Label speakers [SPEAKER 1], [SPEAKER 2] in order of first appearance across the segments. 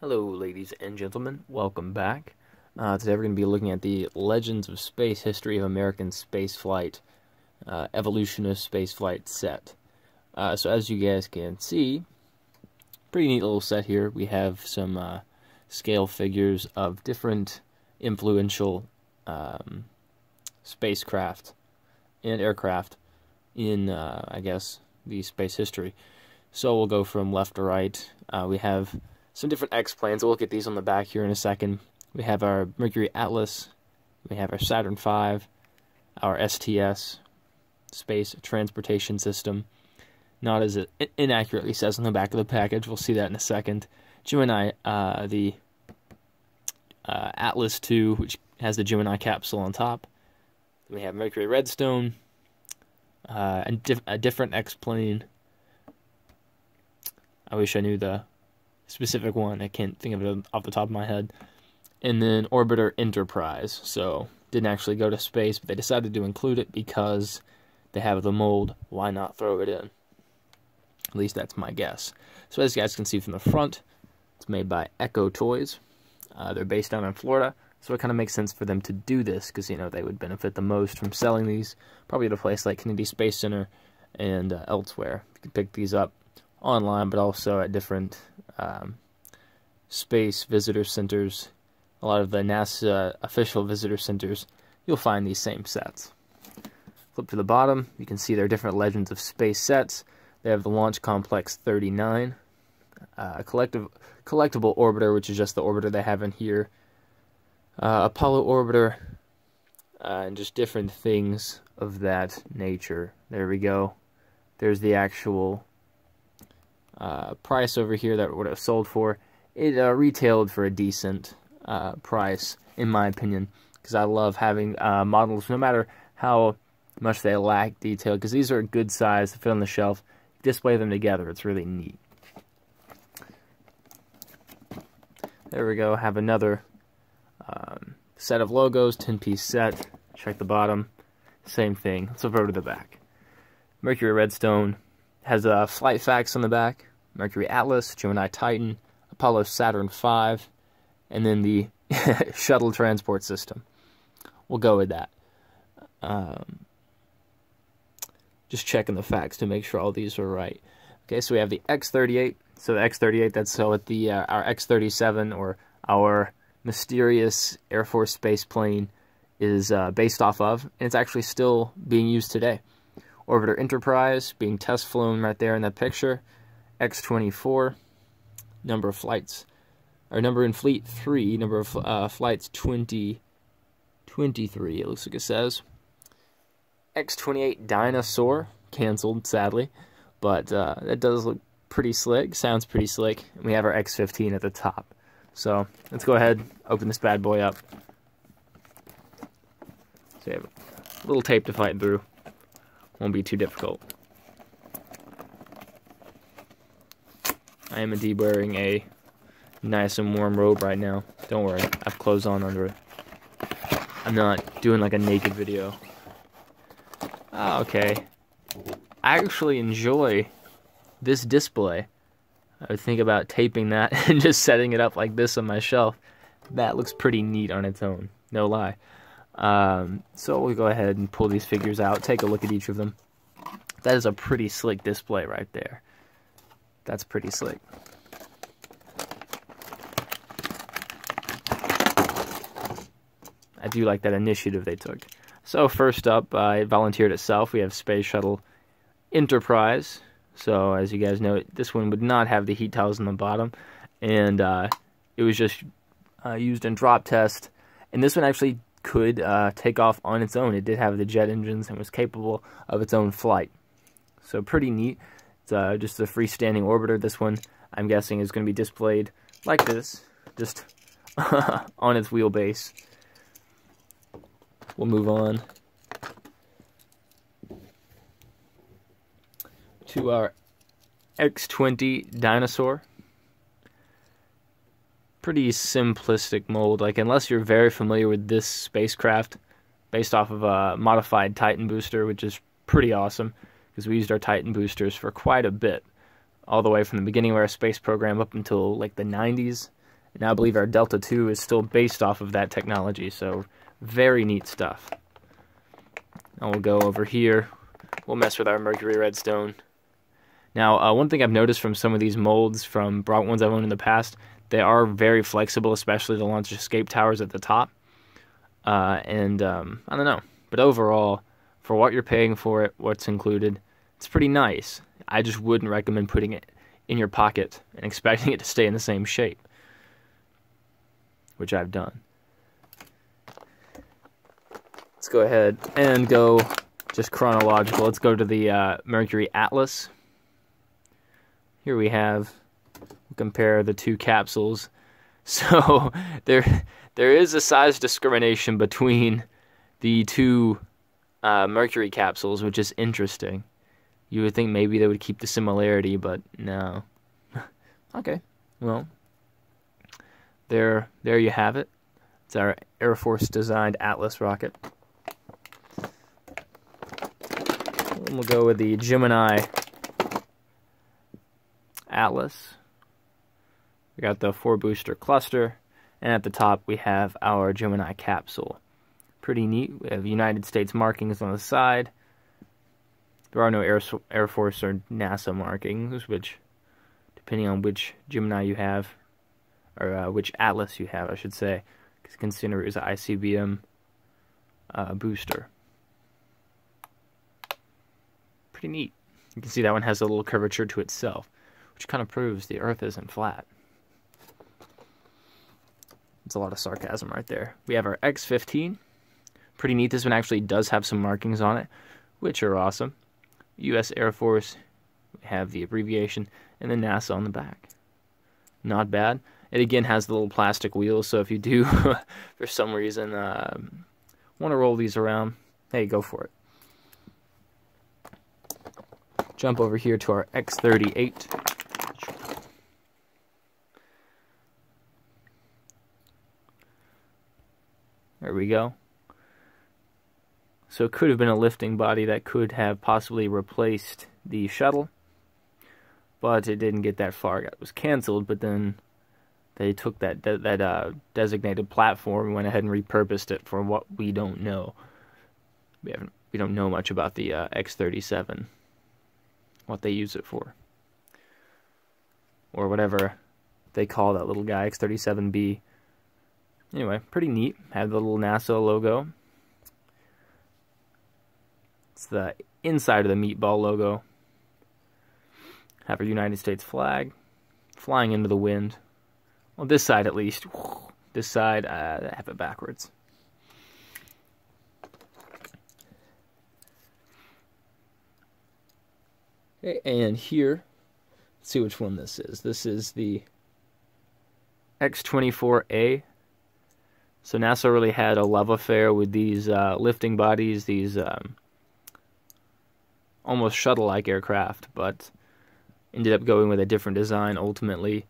[SPEAKER 1] Hello, ladies and gentlemen. Welcome back. Uh, today we're going to be looking at the Legends of Space History of American Spaceflight uh, Evolution of Spaceflight set. Uh, so as you guys can see, pretty neat little set here. We have some uh, scale figures of different influential um, spacecraft and aircraft in, uh, I guess, the space history. So we'll go from left to right. Uh, we have some different X planes. We'll look at these on the back here in a second. We have our Mercury Atlas, we have our Saturn V, our STS, Space Transportation System. Not as it inaccurately says on the back of the package. We'll see that in a second. Gemini, uh, the uh, Atlas II, which has the Gemini capsule on top. We have Mercury Redstone, uh, and a different X plane. I wish I knew the specific one. I can't think of it off the top of my head. And then Orbiter Enterprise. So didn't actually go to space, but they decided to include it because they have the mold. Why not throw it in? At least that's my guess. So as you guys can see from the front, it's made by Echo Toys. Uh, they're based down in Florida, so it kind of makes sense for them to do this because you know they would benefit the most from selling these, probably at a place like Kennedy Space Center and uh, elsewhere. You can pick these up online, but also at different um, space visitor centers, a lot of the NASA official visitor centers, you'll find these same sets. Flip to the bottom, you can see there are different Legends of Space sets. They have the Launch Complex 39, uh, a collective collectible orbiter, which is just the orbiter they have in here, uh, Apollo orbiter, uh, and just different things of that nature. There we go. There's the actual uh, price over here that would have sold for, it uh, retailed for a decent uh, price, in my opinion, because I love having uh, models, no matter how much they lack detail, because these are a good size to fit on the shelf. Display them together, it's really neat. There we go, have another um, set of logos, 10-piece set. Check the bottom, same thing. Let's over to the back. Mercury Redstone has a uh, flight facts on the back. Mercury Atlas, Gemini Titan, Apollo Saturn V, and then the shuttle transport system. We'll go with that. Um, just checking the facts to make sure all these are right. Okay, so we have the X-38. So the X-38, that's so at the uh, our X-37 or our mysterious Air Force space plane is uh, based off of, and it's actually still being used today. Orbiter Enterprise being test flown right there in that picture. X24, number of flights, or number in fleet 3, number of uh, flights 20, 23, it looks like it says. X28 Dyna-Soar, canceled, sadly, but uh, that does look pretty slick, sounds pretty slick. And we have our X15 at the top. So let's go ahead, open this bad boy up. So we have a little tape to fight through. Won't be too difficult. I am indeed wearing a nice and warm robe right now. Don't worry, I have clothes on under it. I'm not doing like a naked video. Ah, okay. I actually enjoy this display. I would think about taping that and just setting it up like this on my shelf. That looks pretty neat on its own, no lie. Um, so we'll go ahead and pull these figures out, take a look at each of them. That is a pretty slick display right there. That's pretty slick. I do like that initiative they took. So first up, uh, it volunteered itself. We have Space Shuttle Enterprise. So as you guys know, this one would not have the heat tiles on the bottom, and uh, it was just uh, used in drop test. And this one actually could uh, take off on its own. It did have the jet engines and was capable of its own flight. So pretty neat. It's uh, just a freestanding orbiter. This one, I'm guessing, is going to be displayed like this, just on its wheelbase. We'll move on to our X20 Dyna-Soar. Pretty simplistic mold. Like, unless you're very familiar with this spacecraft, based off of a modified Titan booster, which is pretty awesome because we used our Titan boosters for quite a bit, all the way from the beginning of our space program up until like the 90s. Now I believe our Delta II is still based off of that technology, so very neat stuff. Now we'll go over here. We'll mess with our Mercury Redstone. Now, uh, one thing I've noticed from some of these molds from ones I've owned in the past, they are very flexible, especially the launch escape towers at the top. Uh, and um, I don't know, but overall, for what you're paying for it, what's included, it's pretty nice. I just wouldn't recommend putting it in your pocket and expecting it to stay in the same shape, which I've done. Let's go ahead and go just chronological. Let's go to the uh, Mercury Atlas. Here we have, compare the two capsules. So there, there is a size discrimination between the two uh, Mercury capsules, which is interesting. You would think maybe they would keep the similarity, but no. okay, well, there, there you have it. It's our Air Force designed Atlas rocket. And we'll go with the Gemini Atlas. We got the four booster cluster, and at the top we have our Gemini capsule. Pretty neat. We have United States markings on the side. There are no Air, Air Force or NASA markings, which, depending on which Gemini you have, or uh, which Atlas you have, I should say, because consider it is an ICBM uh, booster. Pretty neat. You can see that one has a little curvature to itself, which kind of proves the Earth isn't flat. It's a lot of sarcasm right there. We have our X-15. Pretty neat. This one actually does have some markings on it, which are awesome. U.S. Air Force, we have the abbreviation, and then NASA on the back. Not bad. It again has the little plastic wheels, so if you do, for some reason, um, want to roll these around, hey, go for it. Jump over here to our X38. There we go. So it could have been a lifting body that could have possibly replaced the shuttle, but it didn't get that far. It was canceled, but then they took that de that uh, designated platform and went ahead and repurposed it for what we don't know. We haven't we don't know much about the uh, X37 what they use it for. Or whatever they call that little guy, X-37B. Anyway, pretty neat. Had the little NASA logo. It's the inside of the meatball logo. Have our United States flag flying into the wind. Well, this side at least. This side, uh, I have it backwards. Okay, and here, let's see which one this is. This is the X-24A. So NASA really had a love affair with these uh, lifting bodies, these um, almost shuttle-like aircraft, but ended up going with a different design ultimately.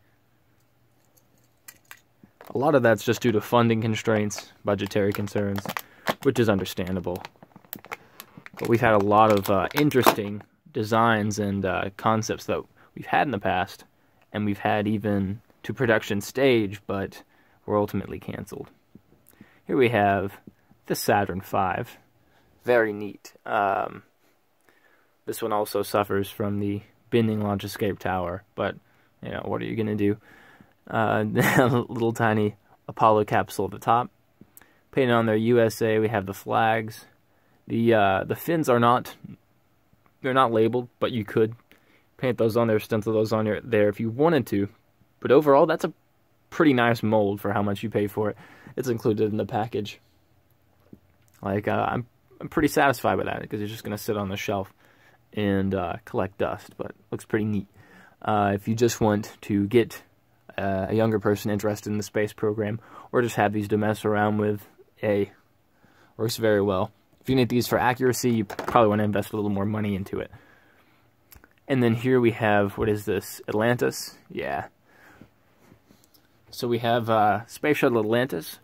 [SPEAKER 1] A lot of that's just due to funding constraints, budgetary concerns, which is understandable. But we've had a lot of uh, interesting designs and uh, concepts that we've had in the past, and we've had even to production stage, but were ultimately canceled. Here we have the Saturn V. Very neat. Um, this one also suffers from the bending launch escape tower, but you know what are you gonna do? Uh, little tiny Apollo capsule at the top. Painted on there USA, we have the flags. The uh, the fins are not they're not labeled, but you could paint those on there, stencil those on there if you wanted to. But overall, that's a pretty nice mold for how much you pay for it. It's included in the package. Like, uh, I'm I'm pretty satisfied with that because it's just going to sit on the shelf and uh, collect dust, but looks pretty neat. Uh, if you just want to get uh, a younger person interested in the space program or just have these to mess around with, a works very well. If you need these for accuracy, you probably want to invest a little more money into it. And then here we have, what is this, Atlantis? Yeah. So we have uh, Space Shuttle Atlantis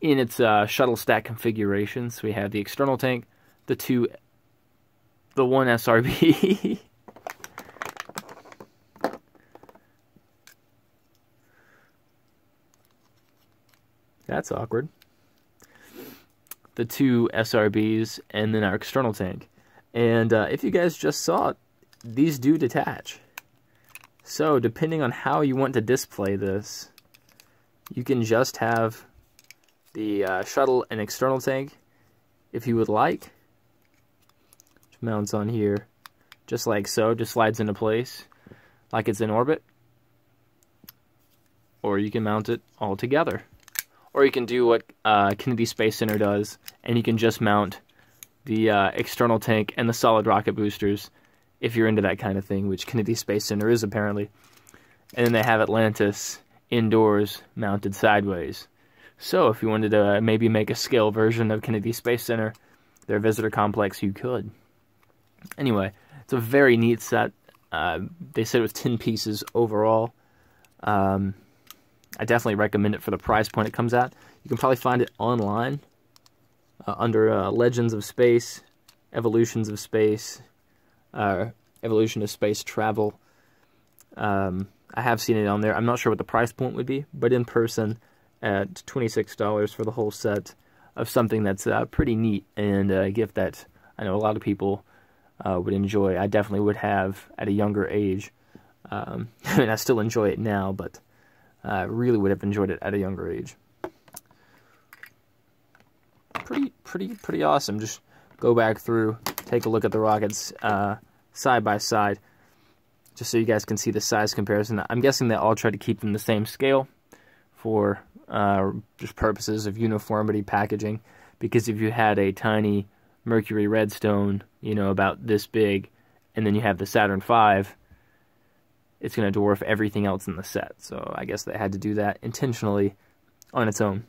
[SPEAKER 1] in its uh, shuttle stack configuration. So we have the external tank, the two, the one SRB. That's awkward. The two SRBs and then our external tank. And uh, if you guys just saw it, these do detach. So depending on how you want to display this, you can just have the uh, shuttle and external tank if you would like. Which mounts on here just like so, just slides into place like it's in orbit. Or you can mount it all together. Or you can do what uh, Kennedy Space Center does, and you can just mount the uh, external tank and the solid rocket boosters if you're into that kind of thing, which Kennedy Space Center is apparently. And then they have Atlantis indoors mounted sideways. So if you wanted to maybe make a scale version of Kennedy Space Center, their visitor complex, you could. Anyway, it's a very neat set. Uh, they said it was 10 pieces overall. Um, I definitely recommend it for the price point it comes at. You can probably find it online uh, under uh, Legends of Space, Evolutions of Space, uh, Evolution of Space Travel. Um, I have seen it on there. I'm not sure what the price point would be, but in person at $26 for the whole set of something that's uh, pretty neat and a gift that I know a lot of people uh, would enjoy. I definitely would have at a younger age. Um, I mean, I still enjoy it now, but I really would have enjoyed it at a younger age. Pretty, pretty, pretty awesome. Just go back through, take a look at the rockets uh, side by side, just so you guys can see the size comparison. I'm guessing they all try to keep them the same scale for uh, just purposes of uniformity packaging. Because if you had a tiny Mercury Redstone, you know, about this big, and then you have the Saturn V, it's going to dwarf everything else in the set. So I guess they had to do that intentionally on its own.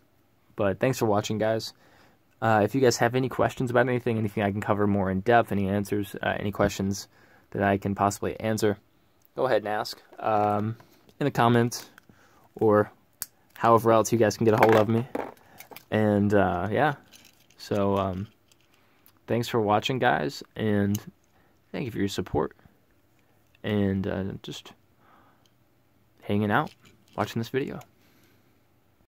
[SPEAKER 1] But thanks for watching, guys. Uh, if you guys have any questions about anything, anything I can cover more in depth, any answers, uh, any questions that I can possibly answer, go ahead and ask um, in the comments or however else you guys can get a hold of me. And uh, yeah, so um, thanks for watching, guys, and thank you for your support and uh, just hanging out, watching this video.